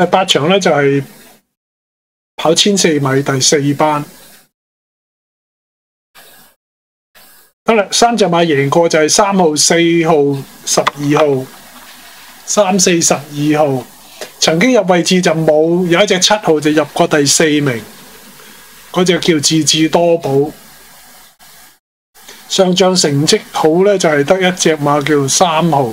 第八場咧就係、跑千四米第四班。得啦，三隻馬贏過就係三號、四號、十二號、三四十二號。曾經入位置就冇，有一隻七號就入過第四名，嗰隻叫自治多寶。上仗成績好咧，就係得一隻馬叫三號。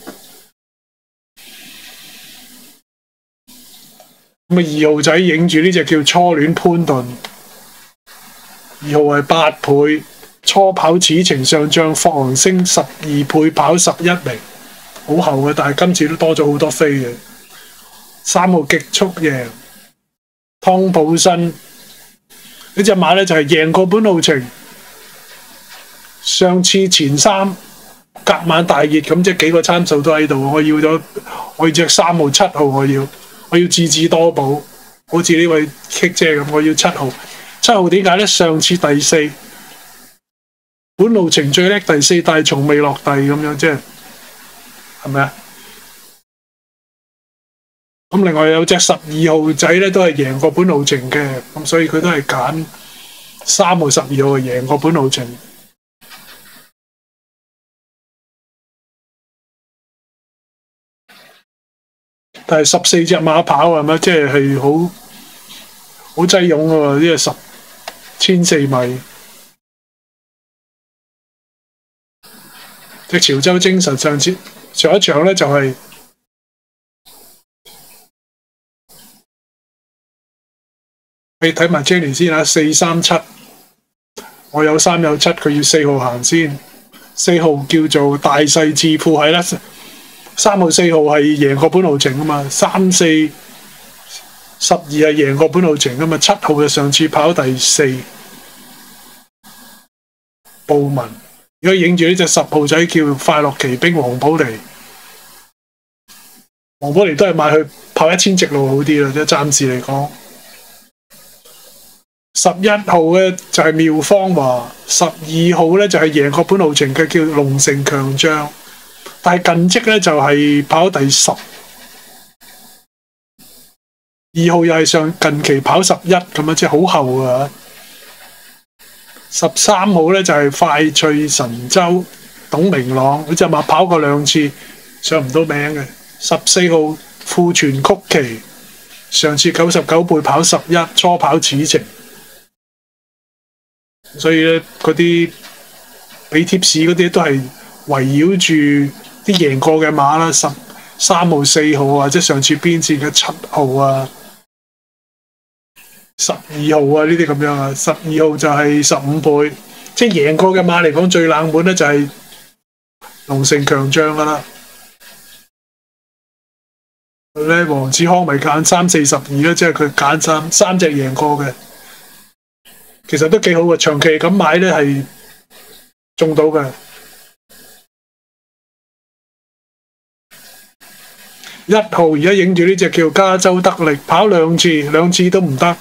咁啊，二號仔影住呢隻叫初恋潘頓，二號係八倍初跑此程上將霍昂星十二倍跑十一名。好後嘅，但係今次都多咗好多飛嘅。三號極速贏，湯普森呢隻馬咧就係贏過本路程。上次前三隔晚大熱咁，即係幾個參數都喺度。我要咗，我要隻三號、七號，我要，我要自治多寶，好似呢位 K 姐咁，我要七號。七號點解咧？上次第四，本路程最叻第四，但係從未落地咁樣，即係。係咪啊？咁另外有隻十二號仔咧，都係贏過本路程嘅，咁所以佢都係揀三號、十二號係贏過本路程。但係十四隻馬跑係咪？即係係好好擠擁嘅喎，呢個十千四米。隻潮州精神上次。上一場咧就係、你睇埋 Jenny 先啊，四三七，我有三有七，佢要四號行先，四號叫做大細智庫係啦，三號四號係贏過本路程啊嘛，三四十二係贏過本路程啊嘛，七號就上次跑第四，布文。如果影住呢隻十號仔叫快樂奇兵黃寶嚟，黃寶嚟都係買去跑一千直路好啲啦，即係暫時嚟講。十一號咧就係妙芳華，十二號咧就係贏過本路程嘅叫龍城強將，但係近绩咧就係跑第十。二號又係上近期跑十一咁樣，即係好後啊！十三號咧就係快脆神州董明朗，佢就話跑過兩次上唔到名嘅。十四號富全曲奇，上次九十九倍跑十一，初跑此程，所以咧嗰啲俾貼士嗰啲都係圍繞住啲贏過嘅馬啦，十三號、四號或者上次邊線嘅七號啊。十二號啊，呢啲咁樣啊，十二號就係十五倍，即係贏過嘅馬嚟講最冷門咧就係龍城強將噶啦。咧黃志康咪揀三四十二啦，即係佢揀三三隻贏過嘅，其實都幾好嘅，長期咁買咧係中到嘅。一號而家影住呢隻叫加州得力，跑兩次，兩次都唔得。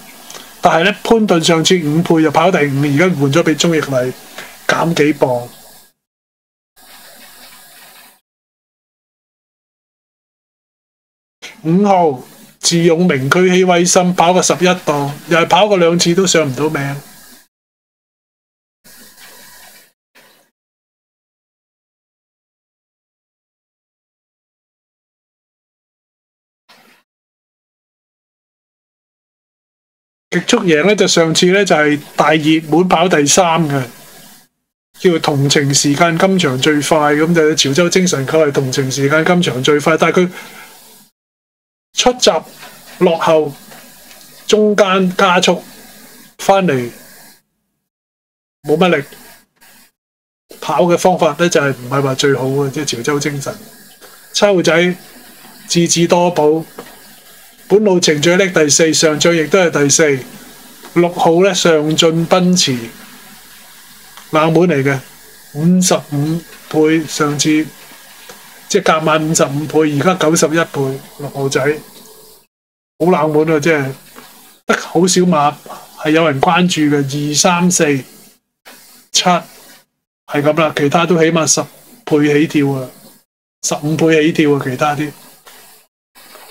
但係咧，潘頓上次五倍就跑第五，而家換咗俾鍾易禮減幾磅。五號智勇名區希威森跑過十一檔，又係跑過兩次都上唔到名。極速贏咧就上次咧就係大熱門跑第三嘅，叫同程時間今場最快咁就潮州精神佢係同程時間今場最快，但係佢出闸落後，中間加速翻嚟冇乜力，跑嘅方法咧就係唔係話最好嘅，即係潮州精神。七號仔自治多寶。本路程最叻第四，上仗亦都係第四。六號咧上進奔馳冷門嚟嘅，五十五倍上次即係夾萬五十五倍，而家九十一倍，六號仔好冷門啊！即係得好少馬係有人關注嘅，二三四七係咁啦，其他都起碼十倍起跳啊，十五倍起跳啊，其他啲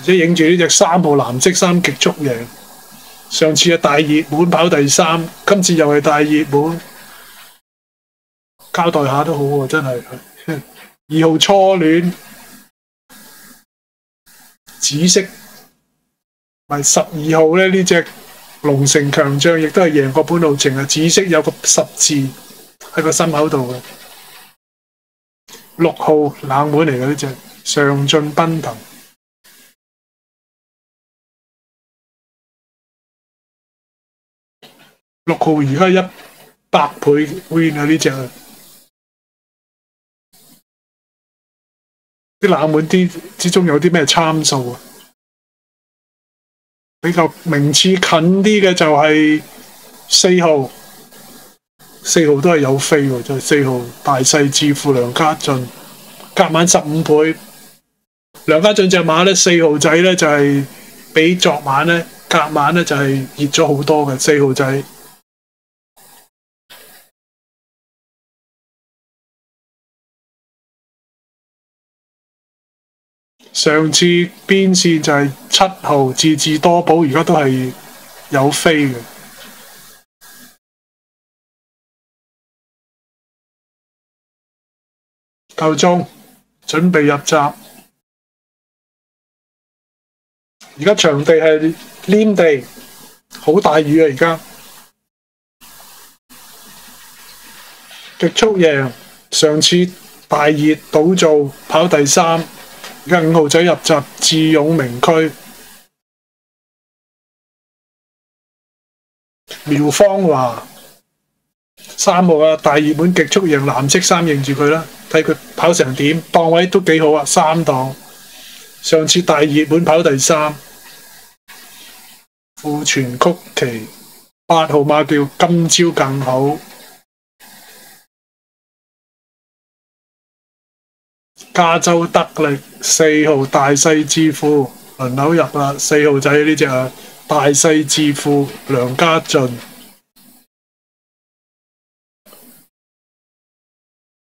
而且影住呢隻三號藍色衫極速贏，上次係大熱門跑第三，今次又係大熱門。交代下都好喎，真係。二號初戀，紫色，咪十二號咧？呢隻龍城強將亦都係贏過半路程啊！紫色有個十字喺個心口度嘅。六號冷門嚟嘅呢隻，上進奔騰。六號而家一百倍 win 啊！呢隻。啲冷門啲之中有啲咩參數啊？比較名次近啲嘅就係四號，四號都係有飛喎，就係四號大勢至父梁家俊，隔晚十五倍。梁家俊隻馬咧，四號仔咧就係比昨晚咧隔晚咧就係熱咗好多嘅四號仔。上次邊線就係七號自治多寶，而家都係有飛嘅。夠鐘，準備入閘。而家場地係黏地，好大雨啊！而家極速贏，上次大熱倒灶跑第三。而家五號仔入閘，智勇名區，苗芳華三號啊，大熱門極速贏，藍色衫認住佢啦，睇佢跑成點，檔位都幾好啊，三檔。上次大熱門跑第三，富全曲奇八號馬叫今朝更好。加州得力四號大勢至父輪流入啦，四號仔呢隻啊，大勢至父梁家俊，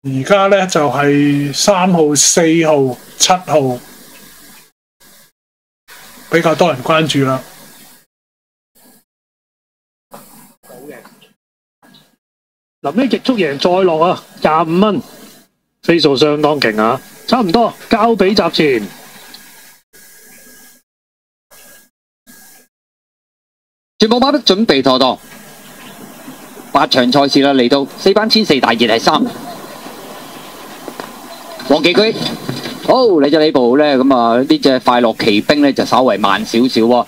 而家咧就係三號、四號、七號比較多人關注啦。好嘅，臨尾极速贏再落啊，廿五蚊，飛數相當勁啊！差唔多，交俾集前。全部馬匹準備妥當，八場賽事啦，嚟到四班千四大熱係三，黃旗駒，好嚟咗呢部咧，咁啊呢隻快樂奇兵咧就稍為慢少少喎。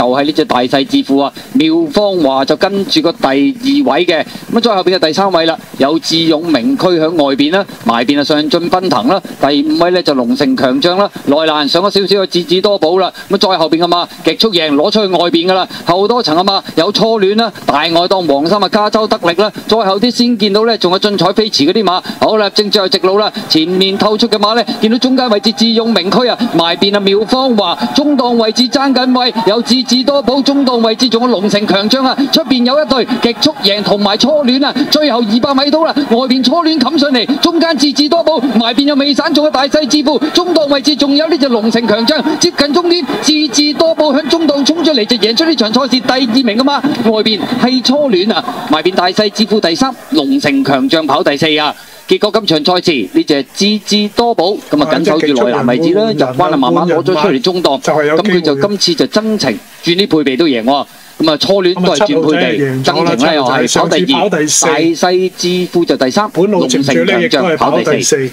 就係呢隻大勢至父啊！妙芳華就跟住個第二位嘅，咁再後邊就第三位啦，有智勇名區響外邊啦，埋邊啊上進奔騰啦，第五位呢就龍城強將啦，內欄上咗少少嘅智智多寶啦，咁再後邊嘅嘛？極速贏攞出去外邊噶啦，後多層啊嘛有初戀啦，大外檔黃衫啊加州得力啦，再後啲先見到呢仲有進彩飛馳嗰啲馬，好啦正最後直路啦，前面透出嘅馬呢，見到中間位置智勇名區啊，埋邊啊妙芳華中檔位置爭緊位有智。智多寶中檔位置仲有龍城強將啊，出边有一隊極速贏同埋初戀啊，最後二百米到啦，外邊初戀冚上嚟，中間智智多寶，埋邊有未散，仲有大細智富，中檔位置仲有呢隻龍城強將，接近終點，智智多寶向中檔衝出嚟就贏出呢場賽事第二名噶嘛，外邊係初戀啊，埋邊大細智富第三，龍城強將跑第四啊。結果今場賽事呢隻智智多寶咁啊緊守住內欄位置啦，入關啊慢慢攞咗出嚟中檔，就係有咁佢就今次就真情轉啲配備都贏喎。咁啊初戀都係轉配備，真情咧又係跑第二，大西智富就第三，本路程龍城強序咧亦都係將跑第跑第四。四。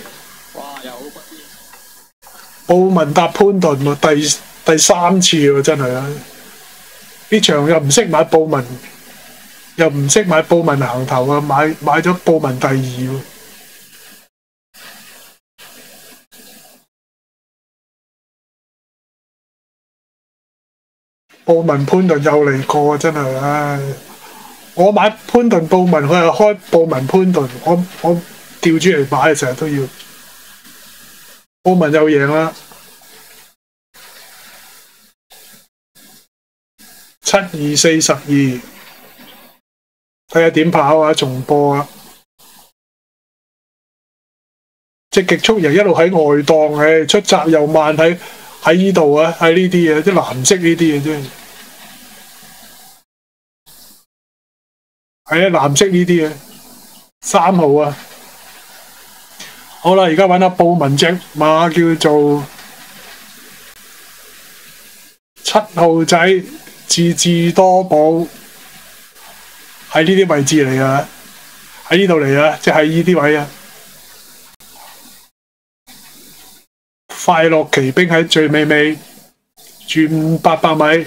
布文搭潘頓喎，第第三次喎，真係啊！呢場又唔識買布文，又唔識買布文行頭啊，買買咗布文第二喎。澳文潘頓又嚟過，真係唉！我買潘頓布文，佢係開布文潘頓，我我調轉嚟買，成日都要。澳文又贏啦，七二四十二，睇下點跑啊，重播啊！即極速贏一路喺外檔，唉，出閘又慢喺喺呢度啊，喺呢啲嘢，啲藍色呢啲嘢啫。係啊，藍色呢啲嘢，三號啊。好啦，而家揾下布文隻馬叫做七號仔智智多寶，喺呢啲位置嚟啊，喺呢度嚟啊，即系呢啲位啊。快樂奇兵喺最尾尾轉八百米，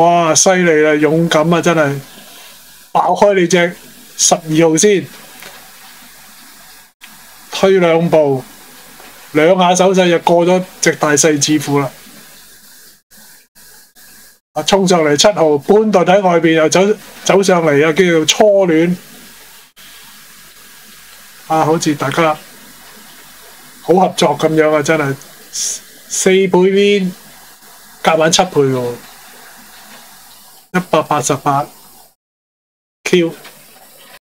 哇，犀利啦，勇敢啊，真係爆開你隻十二號先。推兩步，兩下手勢就過咗隻大細智富啦。啊，衝上嚟七號，潘頓喺外边又走走上嚟啊，叫做初戀。啊，好似大家好合作咁樣啊，真係四倍邊夾硬七倍喎，一百八十八 Q。